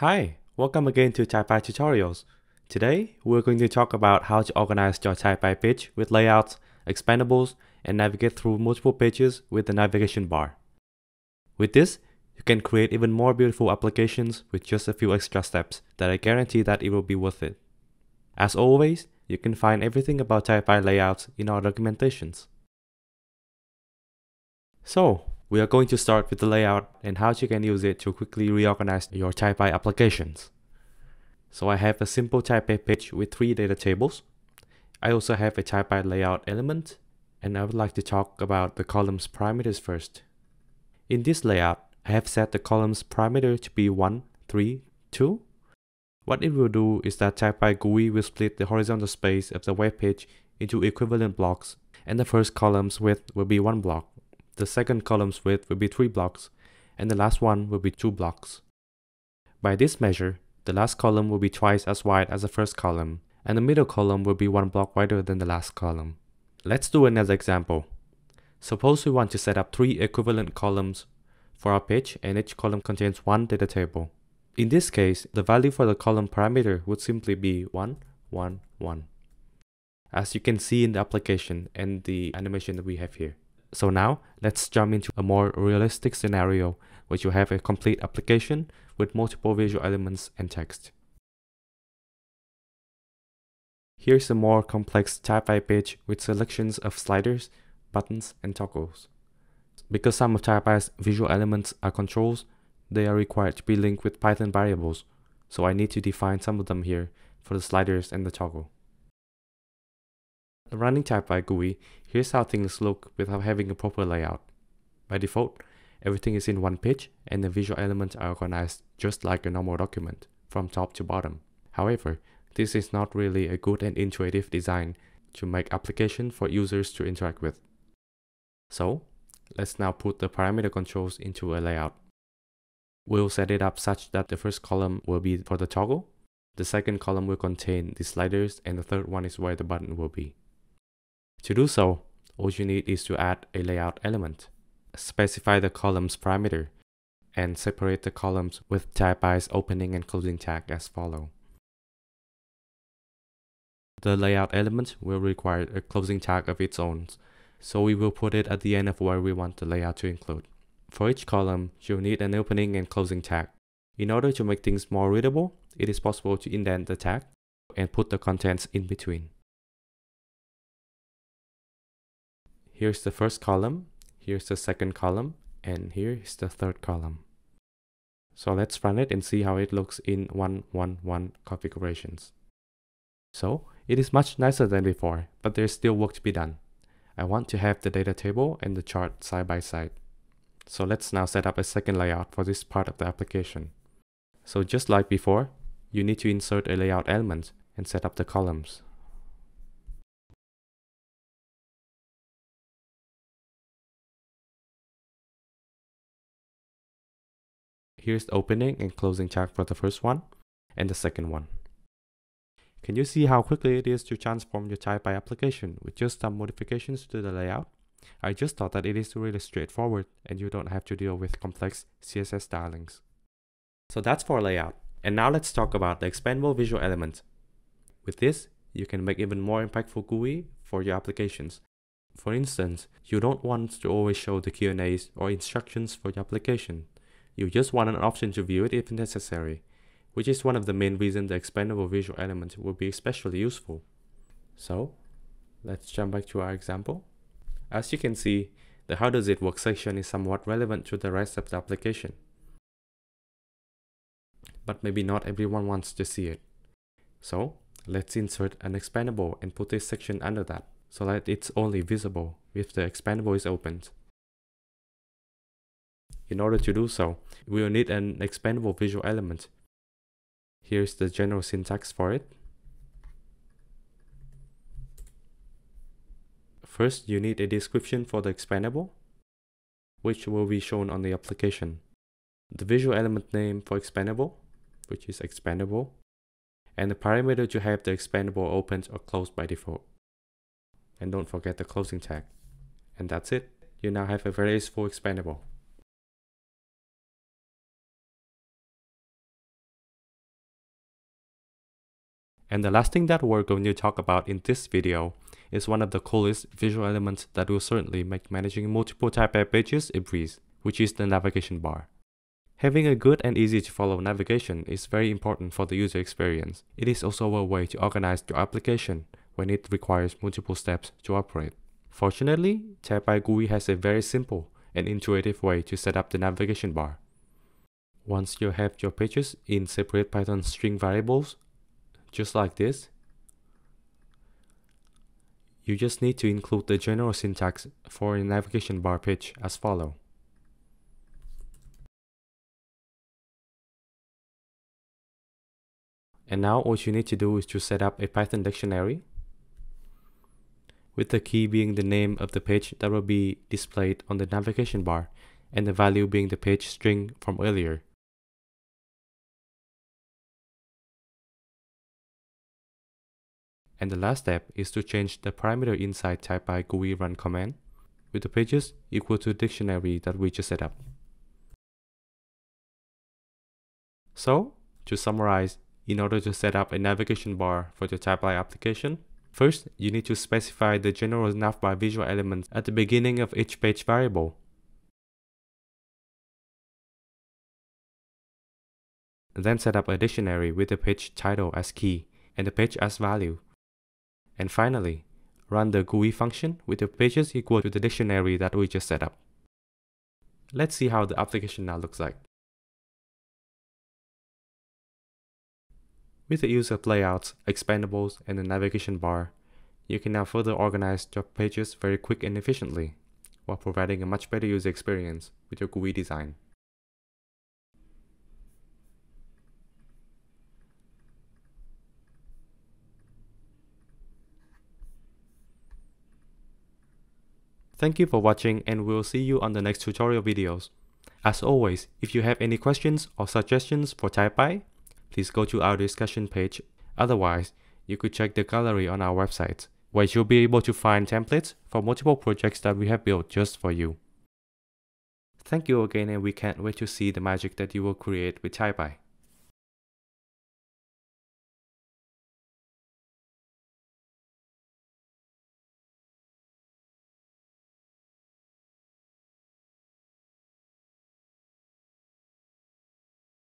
Hi, welcome again to Taipy Tutorials. Today, we're going to talk about how to organize your Taipy page with layouts, expandables, and navigate through multiple pages with the navigation bar. With this, you can create even more beautiful applications with just a few extra steps that I guarantee that it will be worth it. As always, you can find everything about Taipy layouts in our documentations. So, we are going to start with the layout and how you can use it to quickly reorganize your Taipy applications. So I have a simple Taipy page with three data tables. I also have a Taipy layout element, and I would like to talk about the columns parameters first. In this layout, I have set the columns parameter to be 1, 3, 2. What it will do is that Taipy GUI will split the horizontal space of the web page into equivalent blocks, and the first column's width will be one block the second column's width will be 3 blocks, and the last one will be 2 blocks. By this measure, the last column will be twice as wide as the first column, and the middle column will be one block wider than the last column. Let's do another example. Suppose we want to set up three equivalent columns for our page and each column contains one data table. In this case, the value for the column parameter would simply be 1, 1, 1. As you can see in the application and the animation that we have here. So now let's jump into a more realistic scenario where you have a complete application with multiple visual elements and text. Here's a more complex Taipy page with selections of sliders, buttons, and toggles. Because some of Taipy's visual elements are controls, they are required to be linked with Python variables, so I need to define some of them here for the sliders and the toggle. Running Taipy GUI, here's how things look without having a proper layout. By default, everything is in one page and the visual elements are organized just like a normal document, from top to bottom. However, this is not really a good and intuitive design to make application for users to interact with. So, let's now put the parameter controls into a layout. We'll set it up such that the first column will be for the toggle, the second column will contain the sliders, and the third one is where the button will be. To do so, all you need is to add a layout element, specify the columns parameter, and separate the columns with Taipy's opening and closing tag as follow. The layout element will require a closing tag of its own, so we will put it at the end of where we want the layout to include. For each column, you'll need an opening and closing tag. In order to make things more readable, it is possible to indent the tag and put the contents in between. Here's the first column, here's the second column, and here's the third column. So let's run it and see how it looks in 111 configurations. So it is much nicer than before, but there's still work to be done. I want to have the data table and the chart side by side. So let's now set up a second layout for this part of the application. So just like before, you need to insert a layout element and set up the columns. Here's the opening and closing tag for the first one and the second one. Can you see how quickly it is to transform your Taipy application with just some modifications to the layout? I just thought that it is really straightforward and you don't have to deal with complex CSS stylings. So that's for layout. And now let's talk about the expandable visual element. With this, you can make even more impactful GUI for your applications. For instance, you don't want to always show the Q&As or instructions for your application. You just want an option to view it if necessary, which is one of the main reasons the expandable visual element will be especially useful. So, let's jump back to our example. As you can see, the how does it work section is somewhat relevant to the rest of the application. But maybe not everyone wants to see it. So, let's insert an expandable and put this section under that, so that it's only visible if the expandable is opened. In order to do so, we will need an expandable visual element. Here's the general syntax for it. First, you need a description for the expandable, which will be shown on the application. The visual element name for expandable, which is expandable, and the parameter to have the expandable opened or closed by default. And don't forget the closing tag. And that's it. You now have a very useful expandable. And the last thing that we're going to talk about in this video is one of the coolest visual elements that will certainly make managing multiple type pages a breeze, which is the navigation bar. Having a good and easy to follow navigation is very important for the user experience. It is also a way to organize your application when it requires multiple steps to operate. Fortunately, Taipy GUI has a very simple and intuitive way to set up the navigation bar. Once you have your pages in separate Python string variables, just like this, you just need to include the general syntax for a navigation bar page as follow. And now what you need to do is to set up a Python dictionary with the key being the name of the page that will be displayed on the navigation bar and the value being the page string from earlier. And the last step is to change the parameter inside Taipy GUI run command with the pages equal to dictionary that we just set up. So, to summarize, in order to set up a navigation bar for your Taipy application, first you need to specify the general navbar visual elements at the beginning of each page variable. Then set up a dictionary with the page title as key and the page as value. And finally, run the GUI function with the pages equal to the dictionary that we just set up. Let's see how the application now looks like. With the use of layouts, expandables, and the navigation bar, you can now further organize your pages very quick and efficiently, while providing a much better user experience with your GUI design. Thank you for watching and we'll see you on the next tutorial videos. As always, if you have any questions or suggestions for Taipy, please go to our discussion page. Otherwise, you could check the gallery on our website, where you'll be able to find templates for multiple projects that we have built just for you. Thank you again and we can't wait to see the magic that you will create with Taipy.